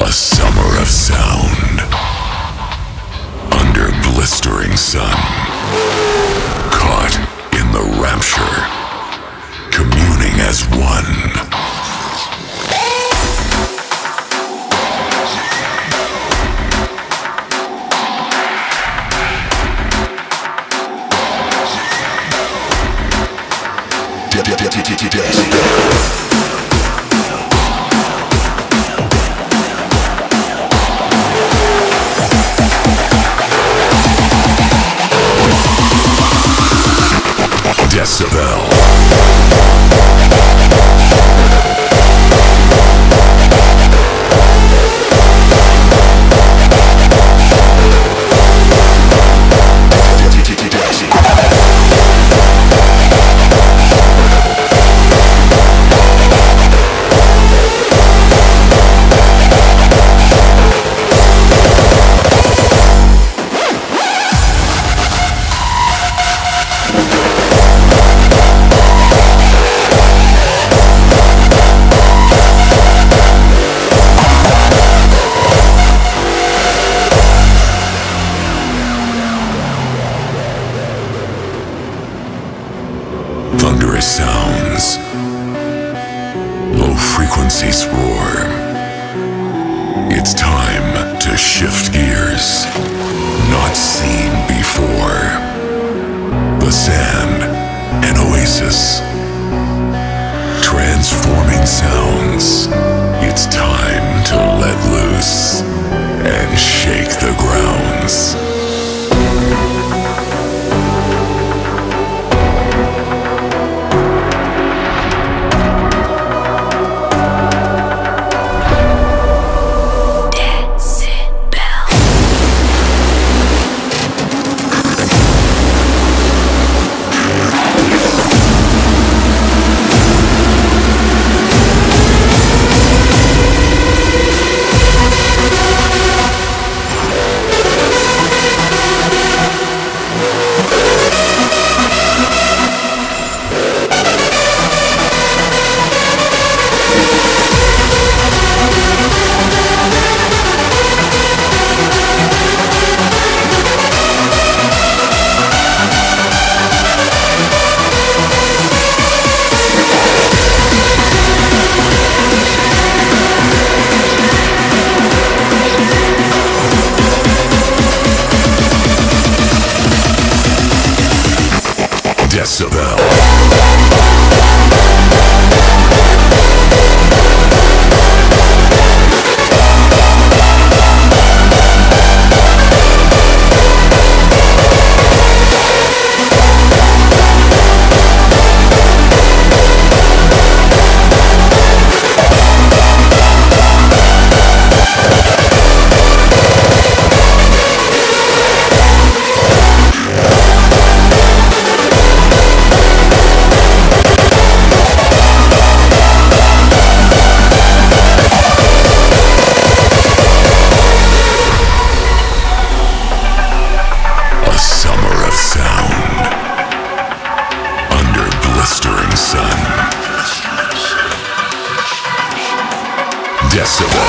A summer of sound. Under blistering sun. Caught in the rapture. Decibel. Thunderous sounds. Low frequencies roar. It's time to shift gears. Decibel. Decibel.